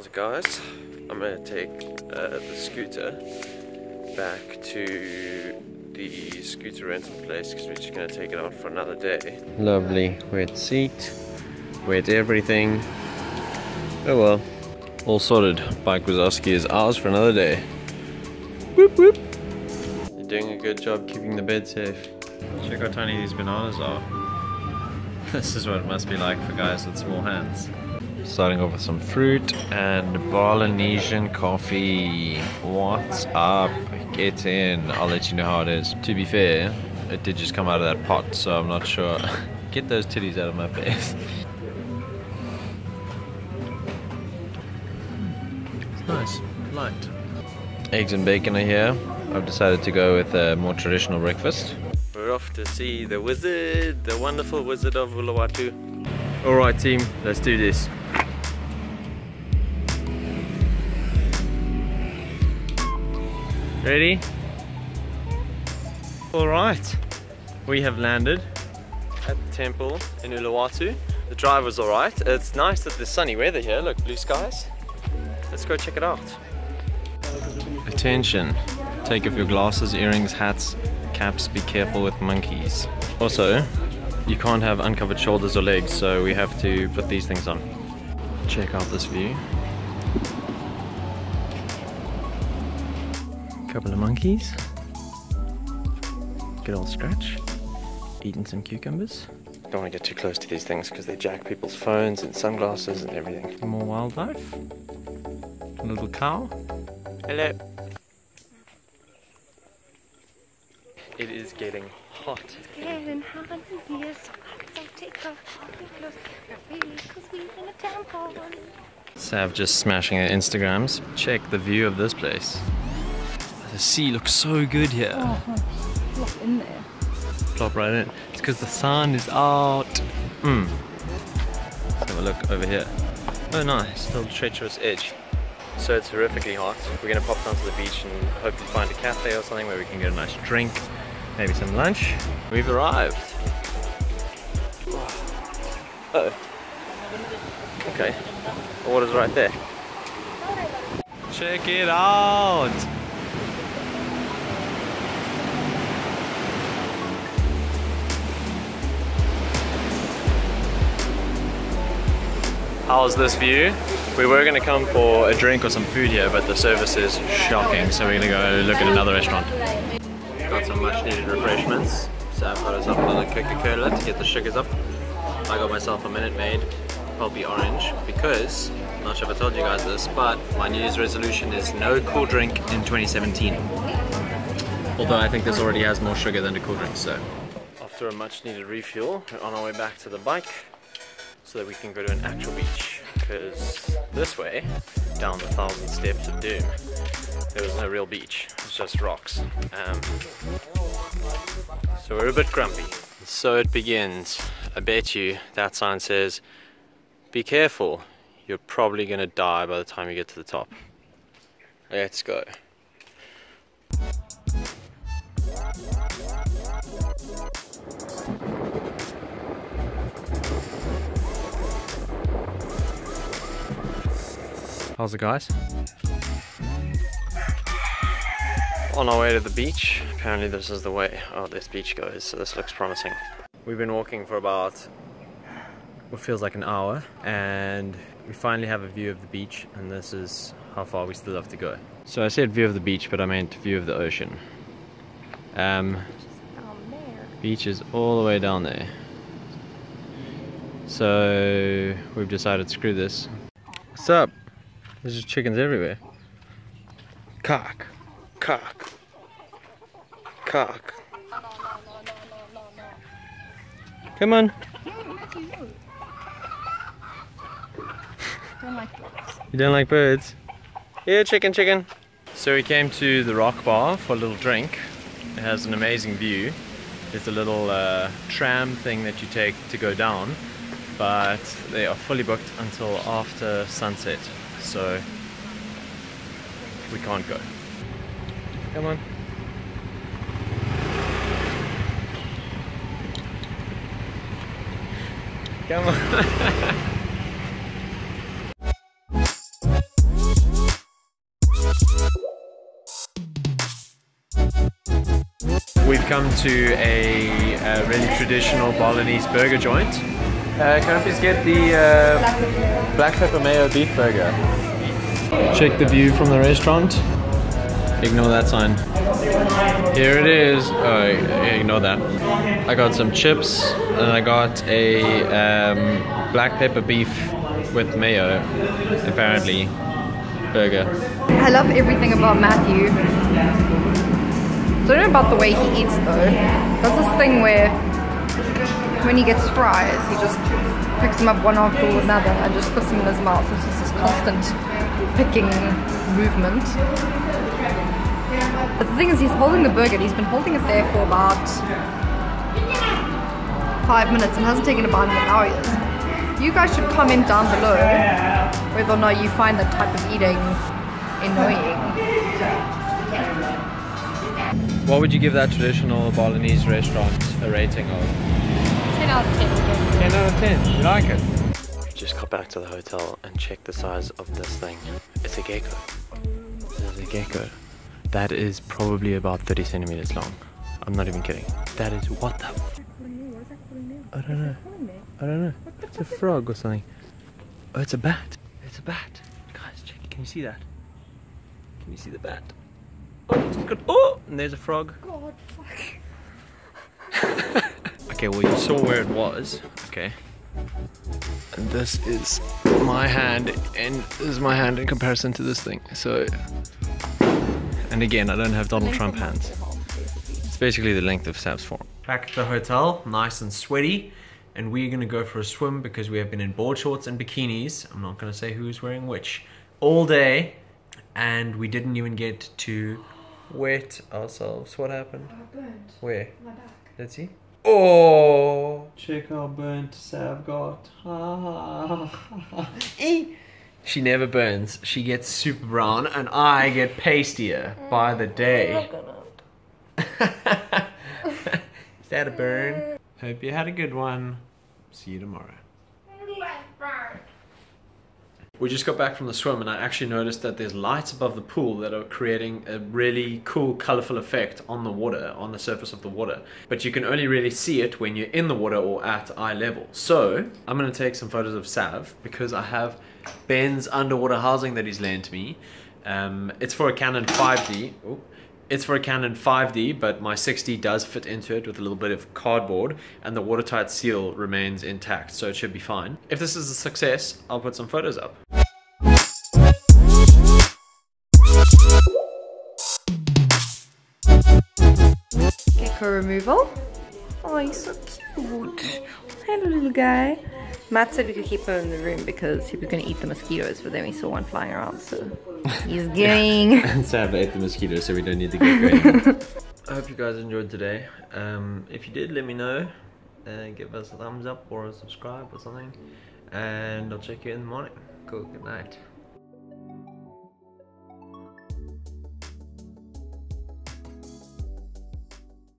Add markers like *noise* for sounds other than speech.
How's it guys? I'm gonna take uh, the scooter back to the scooter rental place because we're just gonna take it out for another day. Lovely wet seat, wet everything. Oh well. All sorted. Bike Wazowski is ours for another day. Whoop whoop. You're doing a good job keeping the bed safe. Check how tiny these bananas are. *laughs* This is what it must be like for guys with small hands. Starting off with some fruit and Balinesian coffee. What's up? Get in. I'll let you know how it is. To be fair, it did just come out of that pot, so I'm not sure. *laughs* Get those titties out of my face. It's nice. Light. Eggs and bacon are here. I've decided to go with a more traditional breakfast. We're off to see the wizard, the wonderful wizard of Uluwatu. Alright team, let's do this. Ready? Alright, we have landed at the temple in Uluwatu. The drive was alright. It's nice that there's sunny weather here. Look, blue skies. Let's go check it out. Attention. Take off your glasses, earrings, hats, caps. Be careful with monkeys. Also, you can't have uncovered shoulders or legs, so we have to put these things on. Check out this view. Couple of monkeys. Good old scratch. Eating some cucumbers. Don't want to get too close to these things because they jack people's phones and sunglasses and everything. More wildlife. A little cow. Hello. It is getting hot. It's Getting hot in here, so hot, so take off all your clothes. Really, cause we in a temple. Sav just smashing her Instagrams. Check the view of this place. The sea looks so good here. Oh, flop in there. Plop right in. It's because the sun is out. Hmm. Let's have a look over here. Oh nice, little treacherous edge. So it's horrifically hot. We're gonna pop down to the beach and hopefully find a cafe or something where we can get a nice drink, maybe some lunch. We've arrived. Oh. Okay. The water's right there. Check it out! How's this view? We were going to come for a drink or some food here, but the service is shocking, so we're going to go look at another restaurant. Got some much needed refreshments. Sam got us up a little Coca-Cola to get the sugars up. I got myself a Minute Maid pulpy orange because, I'm not sure if I told you guys this, but my New Year's resolution is no cool drink in 2017. Although I think this already has more sugar than a cool drink, so. After a much needed refuel, we're on our way back to the bike so that we can go to an actual beach because this way, down the thousand steps of doom, there was no real beach, it's just rocks. Um, so we're a bit grumpy. So it begins. I bet you that sign says, be careful, you're probably gonna die by the time you get to the top. Let's go. How's it guys? On our way to the beach. Apparently this is the way oh this beach goes, so this looks promising. We've been walking for about what feels like an hour and we finally have a view of the beach and this is how far we still have to go. So I said view of the beach but I meant view of the ocean. Um, beach is all the way down there. So we've decided to screw this. What's up? There's just chickens everywhere. Cock. Cock. Cock. Come on. Don't like birds. You don't like birds? Yeah, chicken, chicken. So we came to the rock bar for a little drink. It has an amazing view. There's a little uh, tram thing that you take to go down, but they are fully booked until after sunset so we can't go. Come on. Come on. *laughs* We've come to a, a really traditional Balinese burger joint uh, can I please get the uh, black pepper mayo beef burger? Check the view from the restaurant. Ignore that sign. Here it is. Oh, ignore that. I got some chips and I got a um, black pepper beef with mayo, apparently, burger. I love everything about Matthew. I don't know about the way he eats though. There's this thing where when he gets fries, he just picks them up one after another and just puts them in his mouth. It's just this constant picking movement. But the thing is, he's holding the burger. He's been holding it there for about five minutes and hasn't taken a bite in an hour yet. You guys should comment down below whether or not you find that type of eating annoying. What would you give that traditional Balinese restaurant a rating of? 10 out of 10 10 out of 10. You like it? Just got back to the hotel and checked the size of this thing. It's a gecko. It's a gecko. That is probably about 30 centimeters long. I'm not even kidding. That is what the I don't know. I don't know. It's a frog or something. Oh, it's a bat. It's a bat. Guys, check. Can you see that? Can you see the bat? Oh, it's just got. Oh, and there's a frog. God, fuck. *laughs* Okay, well you saw where it was. Okay. And this is my hand, and this is my hand in comparison to this thing. So, and again, I don't have Donald Trump hands. It's basically the length of Sav's forearm. Back at the hotel, nice and sweaty, and we're gonna go for a swim because we have been in board shorts and bikinis. I'm not gonna say who's wearing which all day, and we didn't even get to wet ourselves. What happened? burnt Where? my back. Let's see. Oh, check how burnt Sav got. *laughs* she never burns. She gets super brown, and I get pastier by the day. *laughs* Is that a burn? *laughs* Hope you had a good one. See you tomorrow. We just got back from the swim and I actually noticed that there's lights above the pool that are creating a really cool colorful effect on the water, on the surface of the water. But you can only really see it when you're in the water or at eye level. So I'm gonna take some photos of Sav because I have Ben's underwater housing that he's lent me. Um, it's for a Canon 5D. Ooh. It's for a Canon 5D, but my 6D does fit into it with a little bit of cardboard, and the watertight seal remains intact, so it should be fine. If this is a success, I'll put some photos up. Gecko removal. Oh, he's so cute. Hello, little guy. Matt said we could keep him in the room because he was going to eat the mosquitoes, but then we saw one flying around, so he's *laughs* going. *laughs* and Sav ate the mosquito, so we don't need to get going. *laughs* I hope you guys enjoyed today. Um, if you did, let me know. Uh, give us a thumbs up or a subscribe or something. And I'll check you in the morning. Cool, good night.